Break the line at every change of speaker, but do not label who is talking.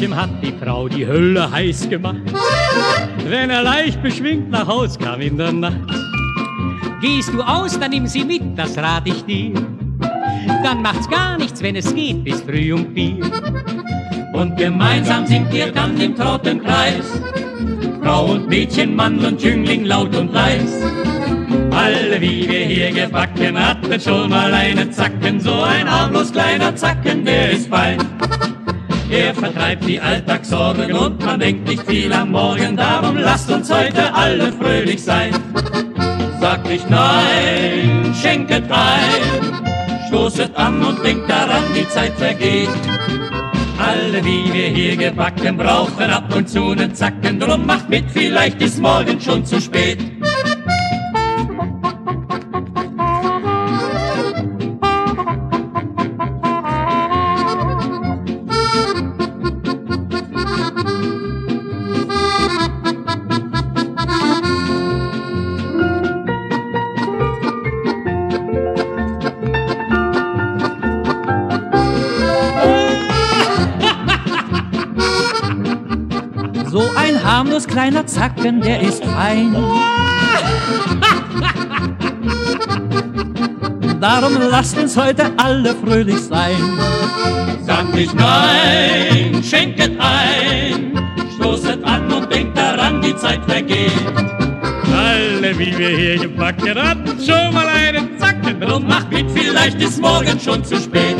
manchem hat die Frau die Hölle heiß gemacht, wenn er leicht beschwingt nach Haus kam in der Nacht. Gehst du aus, dann nimm sie mit, das rat ich dir. Dann macht's gar nichts, wenn es geht, bis früh um vier. Und gemeinsam singt ihr dann im Trottenkreis. Frau und Mädchen, Mann und Jüngling, laut und leis. Alle, wie wir hier gebacken, hatten schon mal einen Zacken, so ein harmlos kleiner Zacken, der ist fein. Er vertreibt die Alltagssorgen und man denkt nicht viel am Morgen, darum lasst uns heute alle fröhlich sein. Sagt nicht nein, schenket ein, stoßet an und denkt daran, die Zeit vergeht. Alle, wie wir hier gebacken, brauchen ab und zu nen Zacken, drum macht mit, vielleicht ist morgen schon zu spät.
Harmlos kleiner Zacken, der ist fein. Darum lasst uns heute alle fröhlich sein.
Sagt nicht nein, schenket ein, stoßet an und denkt daran, die Zeit vergeht. Alle, wie wir hier gebacken hatten, schon mal einen Zacken, drum macht mit, vielleicht ist morgen schon zu spät.